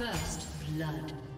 First blood.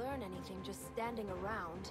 Learn anything just standing around.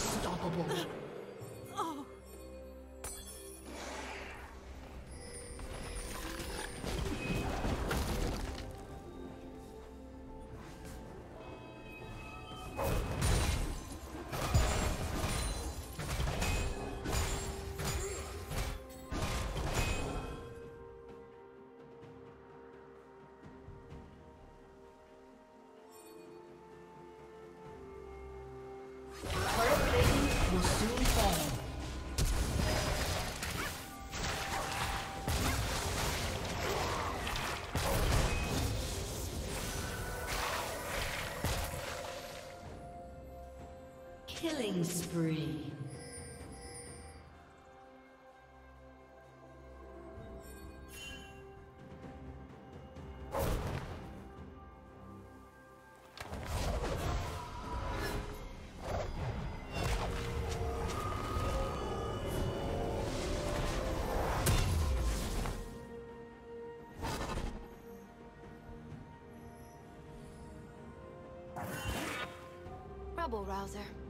Unstoppable. Killing spree. Rouser.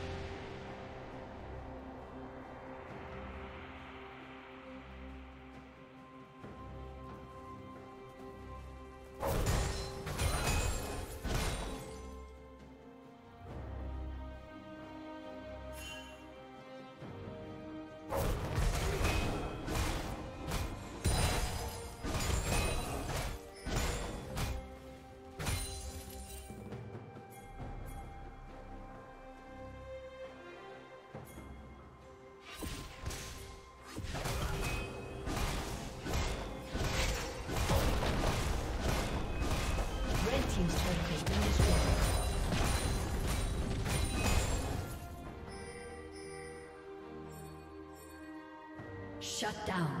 Shut down.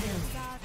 Kill.